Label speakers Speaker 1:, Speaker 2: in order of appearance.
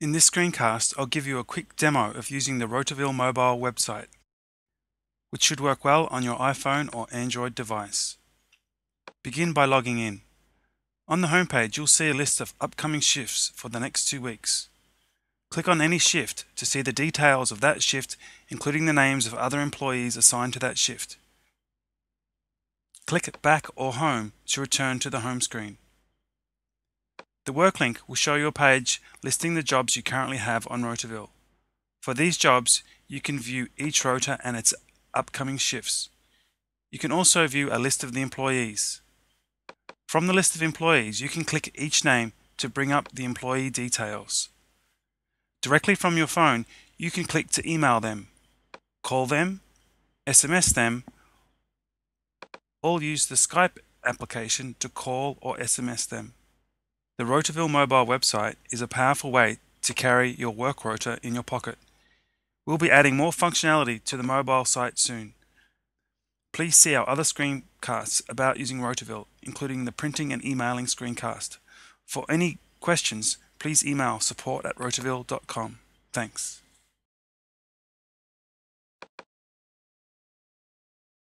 Speaker 1: In this screencast, I'll give you a quick demo of using the Rotaville mobile website, which should work well on your iPhone or Android device. Begin by logging in. On the homepage, you'll see a list of upcoming shifts for the next two weeks. Click on any shift to see the details of that shift, including the names of other employees assigned to that shift. Click Back or Home to return to the home screen. The work link will show you a page listing the jobs you currently have on Rotaville. For these jobs, you can view each rota and its upcoming shifts. You can also view a list of the employees. From the list of employees, you can click each name to bring up the employee details. Directly from your phone, you can click to email them, call them, SMS them, or use the Skype application to call or SMS them. The Rotaville mobile website is a powerful way to carry your work rota in your pocket. We'll be adding more functionality to the mobile site soon. Please see our other screencasts about using Rotaville, including the printing and emailing screencast. For any questions, please email support at rotaville.com. Thanks.